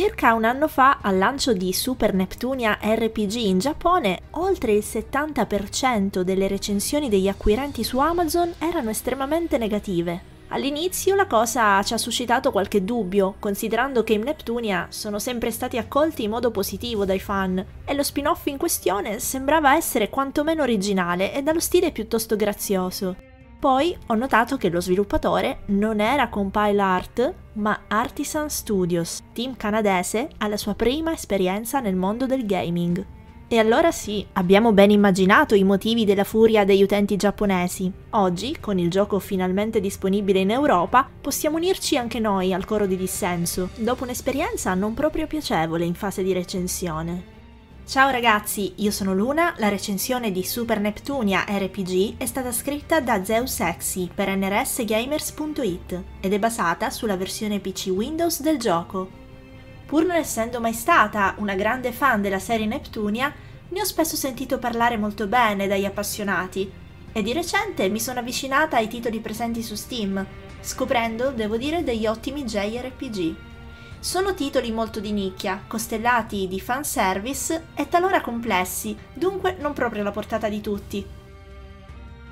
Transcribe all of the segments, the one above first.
Circa un anno fa, al lancio di Super Neptunia RPG in Giappone, oltre il 70% delle recensioni degli acquirenti su Amazon erano estremamente negative. All'inizio la cosa ci ha suscitato qualche dubbio, considerando che i Neptunia sono sempre stati accolti in modo positivo dai fan, e lo spin-off in questione sembrava essere quantomeno originale e dallo stile piuttosto grazioso. Poi ho notato che lo sviluppatore non era Compile Art, ma Artisan Studios, team canadese alla sua prima esperienza nel mondo del gaming. E allora sì, abbiamo ben immaginato i motivi della furia degli utenti giapponesi. Oggi, con il gioco finalmente disponibile in Europa, possiamo unirci anche noi al coro di dissenso, dopo un'esperienza non proprio piacevole in fase di recensione. Ciao ragazzi, io sono Luna, la recensione di Super Neptunia RPG è stata scritta da Zeusexy per nrsgamers.it ed è basata sulla versione PC Windows del gioco. Pur non essendo mai stata una grande fan della serie Neptunia, ne ho spesso sentito parlare molto bene dagli appassionati e di recente mi sono avvicinata ai titoli presenti su Steam, scoprendo, devo dire, degli ottimi JRPG. Sono titoli molto di nicchia, costellati di fanservice e talora complessi, dunque non proprio alla portata di tutti.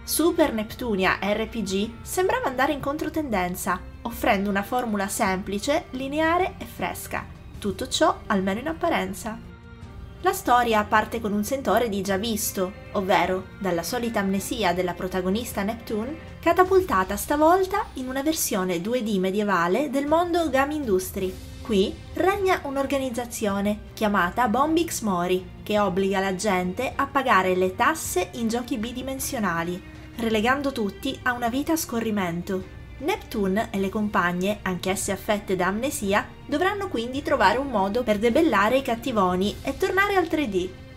Super Neptunia RPG sembrava andare in controtendenza, offrendo una formula semplice, lineare e fresca. Tutto ciò almeno in apparenza. La storia parte con un sentore di già visto, ovvero dalla solita amnesia della protagonista Neptune, catapultata stavolta in una versione 2D medievale del mondo Game Industry, Qui regna un'organizzazione chiamata Bombix Mori che obbliga la gente a pagare le tasse in giochi bidimensionali, relegando tutti a una vita a scorrimento. Neptune e le compagne, anch'esse affette da amnesia, dovranno quindi trovare un modo per debellare i cattivoni e tornare al 3D.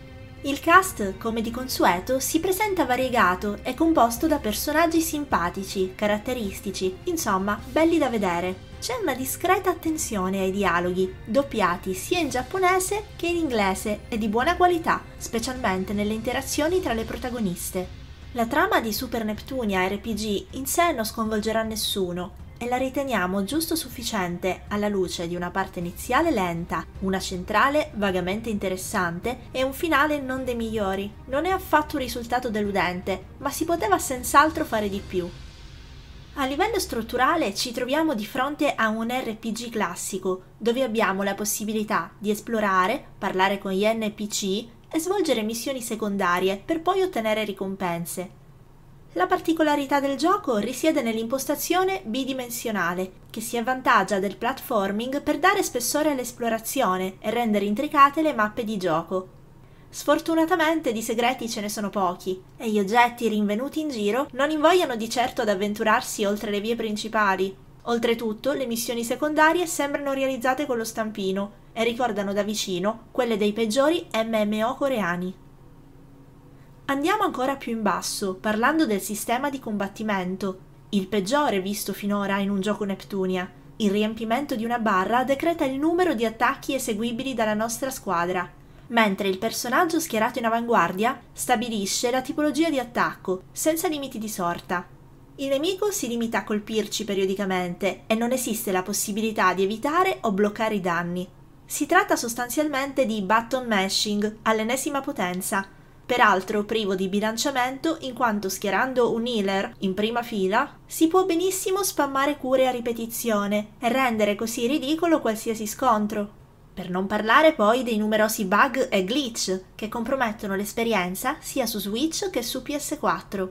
Il cast, come di consueto, si presenta variegato e composto da personaggi simpatici, caratteristici, insomma, belli da vedere c'è una discreta attenzione ai dialoghi, doppiati sia in giapponese che in inglese e di buona qualità, specialmente nelle interazioni tra le protagoniste. La trama di Super Neptunia RPG in sé non sconvolgerà nessuno e la riteniamo giusto sufficiente alla luce di una parte iniziale lenta, una centrale vagamente interessante e un finale non dei migliori. Non è affatto un risultato deludente, ma si poteva senz'altro fare di più. A livello strutturale ci troviamo di fronte a un RPG classico, dove abbiamo la possibilità di esplorare, parlare con gli NPC e svolgere missioni secondarie per poi ottenere ricompense. La particolarità del gioco risiede nell'impostazione bidimensionale, che si avvantaggia del platforming per dare spessore all'esplorazione e rendere intricate le mappe di gioco, Sfortunatamente di segreti ce ne sono pochi, e gli oggetti rinvenuti in giro non invogliano di certo ad avventurarsi oltre le vie principali. Oltretutto, le missioni secondarie sembrano realizzate con lo stampino e ricordano da vicino quelle dei peggiori MMO coreani. Andiamo ancora più in basso, parlando del sistema di combattimento, il peggiore visto finora in un gioco Neptunia. Il riempimento di una barra decreta il numero di attacchi eseguibili dalla nostra squadra, mentre il personaggio schierato in avanguardia stabilisce la tipologia di attacco, senza limiti di sorta. Il nemico si limita a colpirci periodicamente e non esiste la possibilità di evitare o bloccare i danni. Si tratta sostanzialmente di button mashing all'ennesima potenza, peraltro privo di bilanciamento in quanto schierando un healer in prima fila si può benissimo spammare cure a ripetizione e rendere così ridicolo qualsiasi scontro. Per non parlare poi dei numerosi bug e glitch che compromettono l'esperienza sia su Switch che su PS4.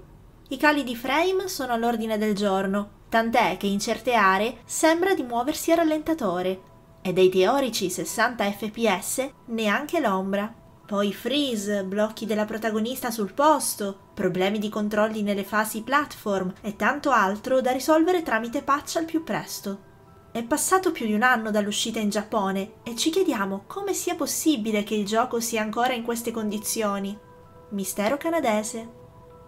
I cali di frame sono all'ordine del giorno, tant'è che in certe aree sembra di muoversi a rallentatore, e dei teorici 60 fps neanche l'ombra. Poi freeze, blocchi della protagonista sul posto, problemi di controlli nelle fasi platform e tanto altro da risolvere tramite patch al più presto. È passato più di un anno dall'uscita in Giappone e ci chiediamo come sia possibile che il gioco sia ancora in queste condizioni. Mistero canadese.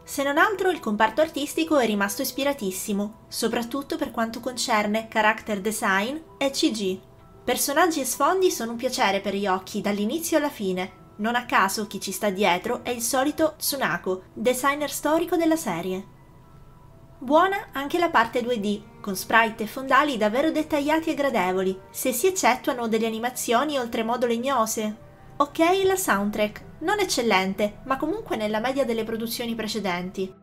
Se non altro il comparto artistico è rimasto ispiratissimo, soprattutto per quanto concerne character design e CG. Personaggi e sfondi sono un piacere per gli occhi dall'inizio alla fine. Non a caso chi ci sta dietro è il solito Tsunako, designer storico della serie. Buona anche la parte 2D, con sprite e fondali davvero dettagliati e gradevoli, se si eccettuano delle animazioni oltremodo legnose. Ok la soundtrack, non eccellente, ma comunque nella media delle produzioni precedenti.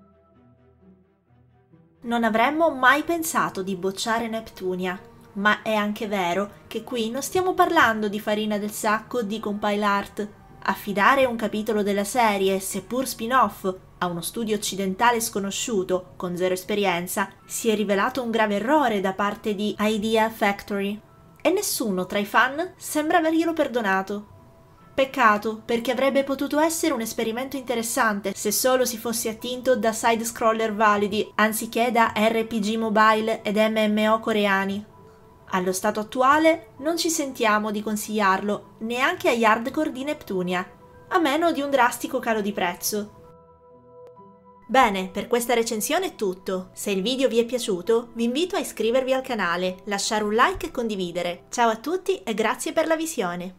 Non avremmo mai pensato di bocciare Neptunia, ma è anche vero che qui non stiamo parlando di farina del sacco di compile art. Affidare un capitolo della serie, seppur spin-off, a uno studio occidentale sconosciuto, con zero esperienza, si è rivelato un grave errore da parte di Idea Factory. E nessuno tra i fan sembra averglielo perdonato. Peccato, perché avrebbe potuto essere un esperimento interessante se solo si fosse attinto da side-scroller validi, anziché da RPG mobile ed MMO coreani. Allo stato attuale non ci sentiamo di consigliarlo neanche agli hardcore di Neptunia, a meno di un drastico calo di prezzo. Bene, per questa recensione è tutto. Se il video vi è piaciuto, vi invito a iscrivervi al canale, lasciare un like e condividere. Ciao a tutti e grazie per la visione.